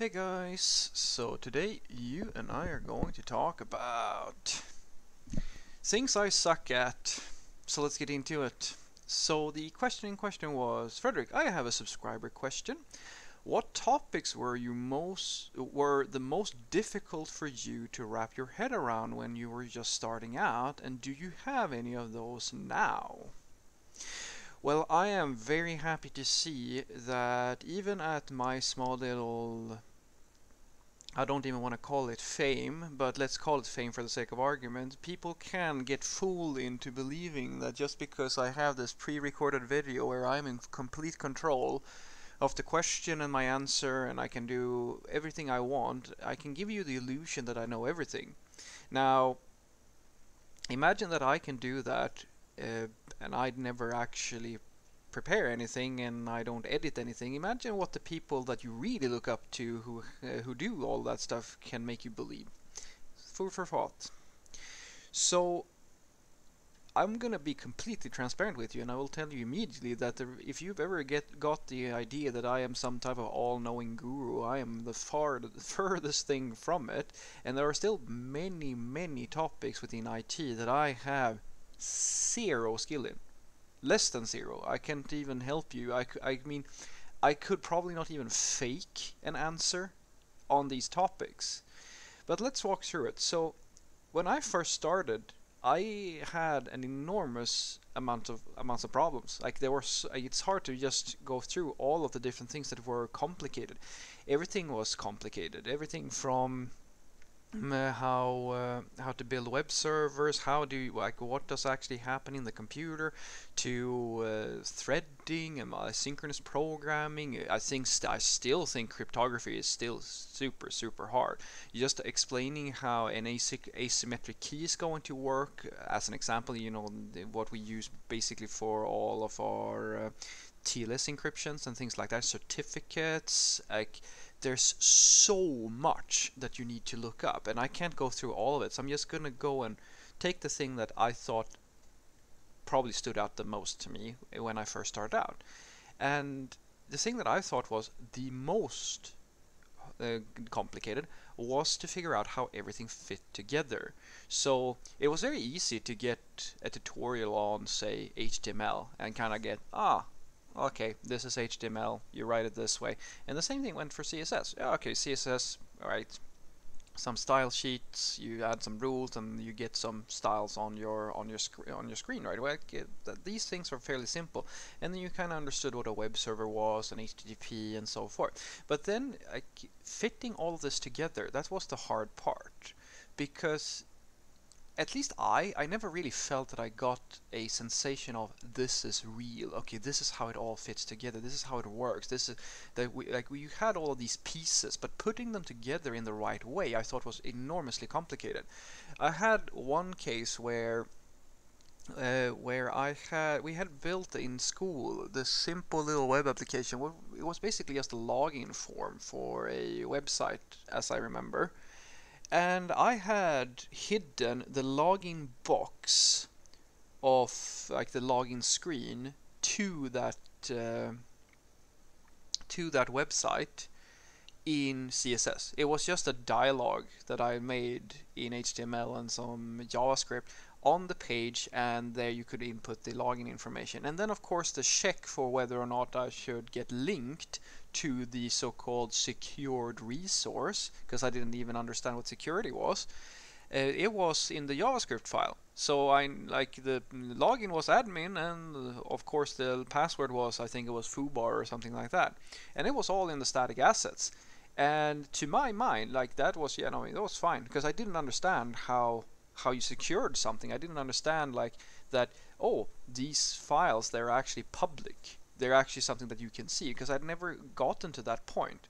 Hey guys, so today you and I are going to talk about things I suck at. So let's get into it. So the question in question was, Fredrik, I have a subscriber question. What topics were you most were the most difficult for you to wrap your head around when you were just starting out and do you have any of those now? Well, I am very happy to see that even at my small little I don't even want to call it fame, but let's call it fame for the sake of argument. People can get fooled into believing that just because I have this pre-recorded video where I'm in complete control of the question and my answer and I can do everything I want, I can give you the illusion that I know everything. Now, imagine that I can do that uh, and I'd never actually prepare anything and I don't edit anything. Imagine what the people that you really look up to who uh, who do all that stuff can make you believe. Food for thought. So I'm gonna be completely transparent with you, and I will tell you immediately that the, if you've ever get got the idea that I am some type of all-knowing guru, I am the far the furthest thing from it. And there are still many, many topics within IT that I have zero skill in. Less than zero. I can't even help you. I, I mean, I could probably not even fake an answer on these topics. But let's walk through it. So, when I first started, I had an enormous amount of amounts of problems. Like there was, it's hard to just go through all of the different things that were complicated. Everything was complicated. Everything from uh, how uh, how to build web servers, how do you, like what does actually happen in the computer, to uh, threading and asynchronous programming. I think st I still think cryptography is still super super hard. Just explaining how an asymmetric key is going to work. As an example, you know what we use basically for all of our uh, TLS encryptions and things like that, certificates, like there's so much that you need to look up and I can't go through all of it so I'm just gonna go and take the thing that I thought probably stood out the most to me when I first started out and the thing that I thought was the most uh, complicated was to figure out how everything fit together. So it was very easy to get a tutorial on, say, HTML and kind of get, ah, okay, this is HTML, you write it this way. And the same thing went for CSS. Okay, CSS, alright, some style sheets, you add some rules, and you get some styles on your on your screen on your screen right away. these things are fairly simple, and then you kind of understood what a web server was and HTTP and so forth. But then like, fitting all of this together, that was the hard part, because at least I, I never really felt that I got a sensation of this is real. Okay, this is how it all fits together. This is how it works. This is that we like we had all of these pieces, but putting them together in the right way, I thought was enormously complicated. I had one case where. Uh, where I had we had built in school this simple little web application. It was basically just a login form for a website, as I remember and I had hidden the login box of like the login screen to that uh, to that website in CSS. It was just a dialog that I made in HTML and some JavaScript on the page and there you could input the login information. And then of course the check for whether or not I should get linked to the so-called secured resource because I didn't even understand what security was. Uh, it was in the JavaScript file. So I like the login was admin and uh, of course the password was I think it was foobar or something like that. And it was all in the static assets. And to my mind like that was yeah no it was fine because I didn't understand how how you secured something. I didn't understand like that. Oh, these files they're actually public. They're actually something that you can see because I'd never gotten to that point.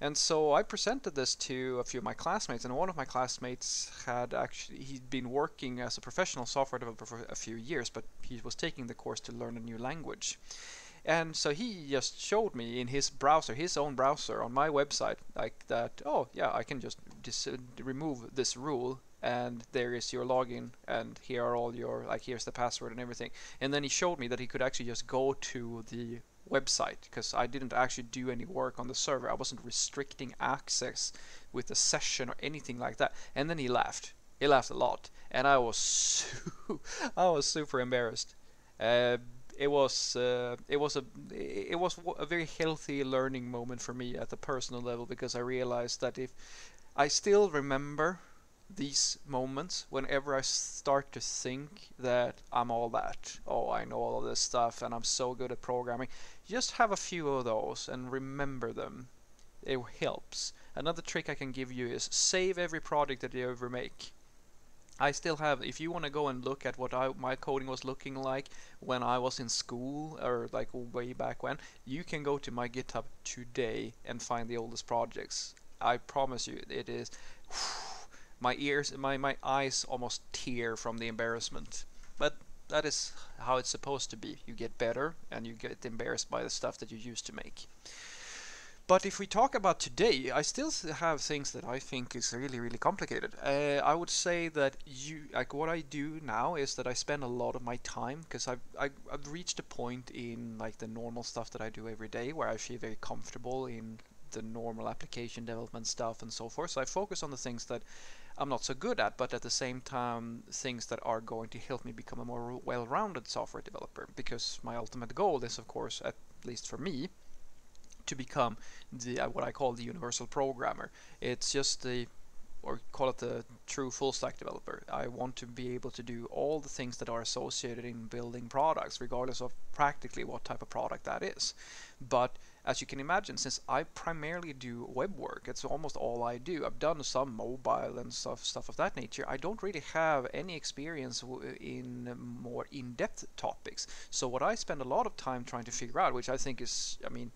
And so I presented this to a few of my classmates, and one of my classmates had actually he'd been working as a professional software developer for a few years, but he was taking the course to learn a new language. And so he just showed me in his browser, his own browser, on my website, like that. Oh yeah, I can just remove this rule and there is your login and here are all your like here's the password and everything and then he showed me that he could actually just go to the website because I didn't actually do any work on the server. I wasn't restricting access with the session or anything like that. And then he laughed. He laughed a lot, and I was su- I was super embarrassed. Uh, it was uh, it was a it was a very healthy learning moment for me at the personal level because I realized that if I still remember these moments whenever I start to think that I'm all that. Oh, I know all of this stuff and I'm so good at programming. Just have a few of those and remember them. It helps. Another trick I can give you is save every project that you ever make. I still have, if you want to go and look at what I, my coding was looking like when I was in school or like way back when, you can go to my GitHub today and find the oldest projects. I promise you, it is. Whew, my ears, my, my eyes almost tear from the embarrassment. But that is how it's supposed to be. You get better and you get embarrassed by the stuff that you used to make. But if we talk about today, I still have things that I think is really, really complicated. Uh, I would say that you, like what I do now is that I spend a lot of my time because I've, I, have i have reached a point in like the normal stuff that I do every day where I feel very comfortable in the normal application development stuff and so forth. So I focus on the things that I'm not so good at, but at the same time, things that are going to help me become a more well-rounded software developer. Because my ultimate goal is, of course, at least for me, to become the uh, what I call the universal programmer. It's just the or call it the true full stack developer. I want to be able to do all the things that are associated in building products, regardless of practically what type of product that is. But as you can imagine, since I primarily do web work, it's almost all I do. I've done some mobile and stuff, stuff of that nature. I don't really have any experience in more in-depth topics. So what I spend a lot of time trying to figure out, which I think is, I mean,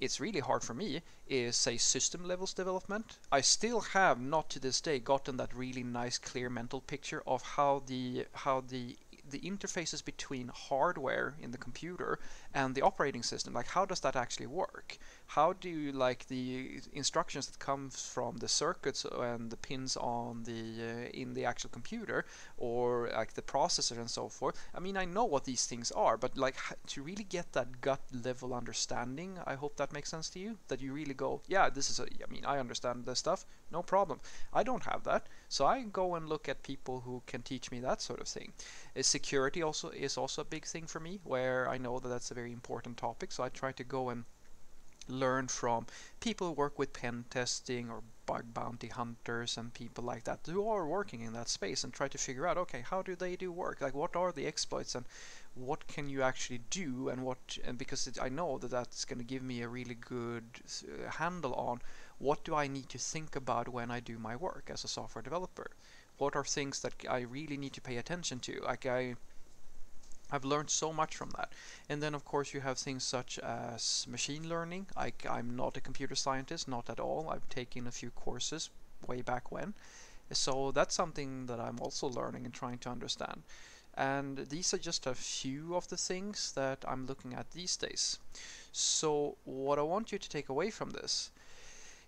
it's really hard for me is say system levels development. I still have not to this day gotten that really nice clear mental picture of how the how the the interfaces between hardware in the computer and the operating system like how does that actually work? How do you like the instructions that comes from the circuits and the pins on the uh, in the actual computer or like the processor and so forth? I mean i know what these things are but like to really get that gut level understanding i hope that makes sense to you? That you really go yeah this is a i mean i understand this stuff no problem. I don't have that so i go and look at people who can teach me that sort of thing. Uh, security also is also a big thing for me where i know that that's a very important topic so i try to go and learn from people who work with pen testing or bug bounty hunters and people like that who are working in that space and try to figure out okay how do they do work? Like what are the exploits and what can you actually do and what and because it, I know that that's going to give me a really good uh, handle on what do I need to think about when I do my work as a software developer? What are things that I really need to pay attention to? Like I I've learned so much from that. And then of course you have things such as machine learning. I, I'm not a computer scientist, not at all. I've taken a few courses way back when. So that's something that I'm also learning and trying to understand. And these are just a few of the things that I'm looking at these days. So what I want you to take away from this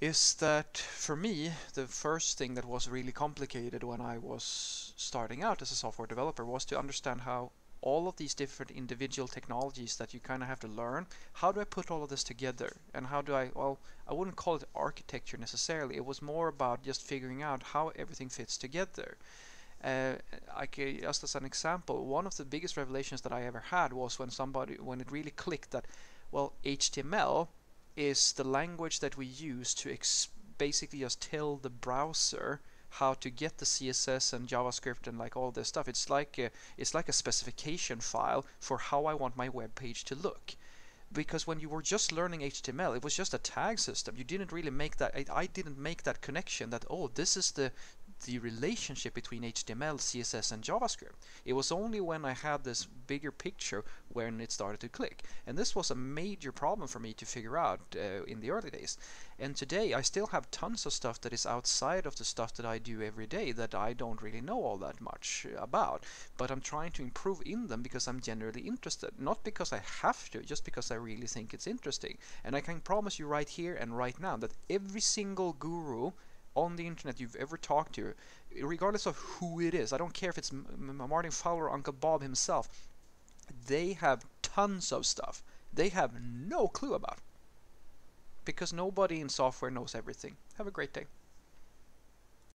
is that for me, the first thing that was really complicated when I was starting out as a software developer was to understand how all of these different individual technologies that you kind of have to learn. How do I put all of this together? And how do I, well, I wouldn't call it architecture necessarily. It was more about just figuring out how everything fits together. Uh, I just as an example, one of the biggest revelations that I ever had was when somebody, when it really clicked that, well, HTML is the language that we use to basically just tell the browser how to get the CSS and JavaScript and like all this stuff. It's like a, it's like a specification file for how I want my web page to look. Because when you were just learning HTML, it was just a tag system. You didn't really make that. I, I didn't make that connection that oh, this is the the relationship between HTML, CSS, and JavaScript. It was only when I had this bigger picture when it started to click. And this was a major problem for me to figure out uh, in the early days. And today I still have tons of stuff that is outside of the stuff that I do every day that I don't really know all that much about. But I'm trying to improve in them because I'm generally interested. Not because I have to, just because I really think it's interesting. And I can promise you right here and right now that every single guru on the internet you've ever talked to, regardless of who it is, I don't care if it's Martin Fowler or Uncle Bob himself, they have tons of stuff they have no clue about. Because nobody in software knows everything. Have a great day.